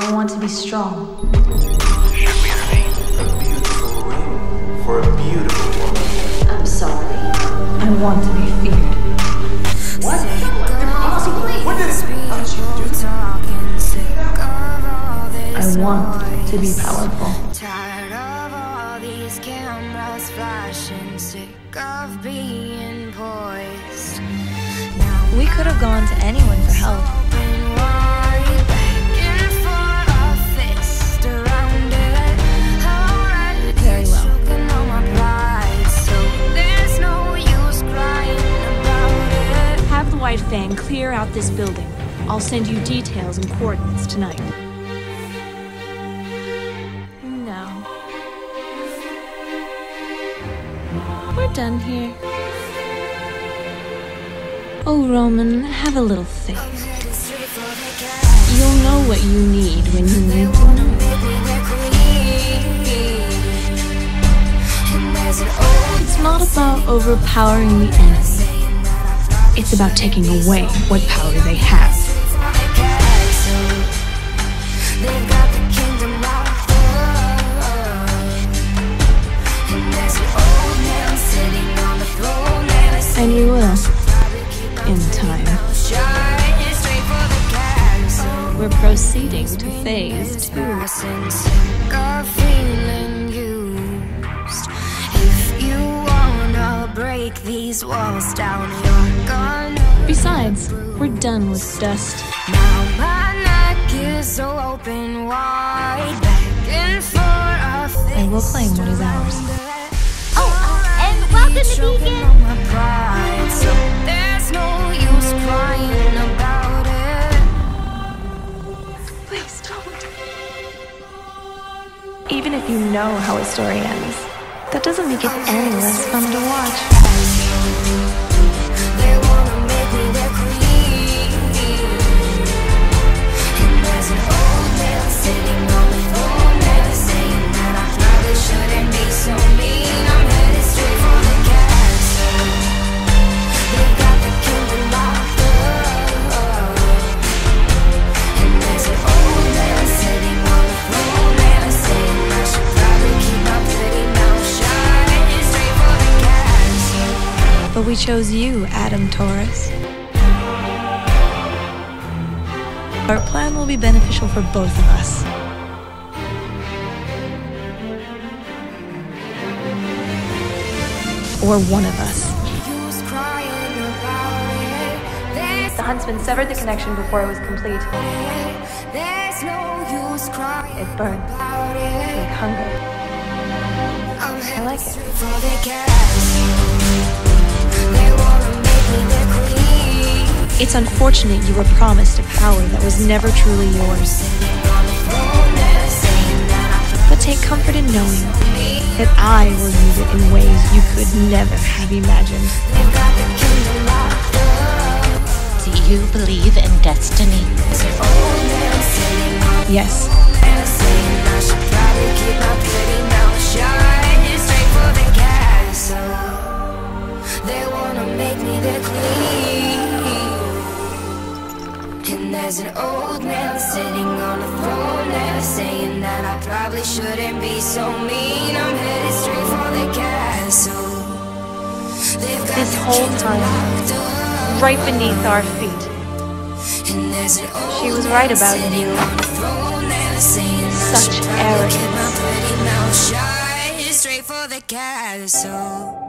I want to be strong. Should we? A beautiful ring for a beautiful woman. I'm sorry. I want to be feared. What? Impossible! What did it? How did you do that? I want to be powerful. Tired of all these cameras flashing, sick of being poised. Now We could have gone to anyone for help. Fang clear out this building. I'll send you details and coordinates tonight. No. We're done here. Oh, Roman, have a little faith. You'll know what you need when you need know. It's not about overpowering the enemy. It's about taking away what power they have. And you will. In time. We're proceeding to phase two. Break these walls down, Besides, we're done with dust. Now my neck is open wide, begging for a fix. And we'll claim what is ours. Oh, oh, oh and welcome to Beacon. Pride, so there's no use crying about it. Please don't. Even if you know how a story ends, that doesn't make it any less fun to watch. But we chose you, Adam Taurus. Our plan will be beneficial for both of us. Or one of us. Who's crying about it? There's The huntsman severed the connection before it was complete. There's no use crying It burned it. like hunger. I like it. It's unfortunate you were promised a power that was never truly yours. On the throne there saying that But take comfort in knowing that I will use it in ways you could never have imagined. They've got the kingdom locked up. Do you believe in destiny? There's an old man sitting on Yes, there's an old man sitting on a throne there saying that I probably shouldn't be so mean. I'm headed straight for the castle. They've got This whole time. Right beneath our feet. And there's an old She was right about sitting you. on a throne there saying Such should probably keep arrogance. my pretty mouth shut. Straight for the castle.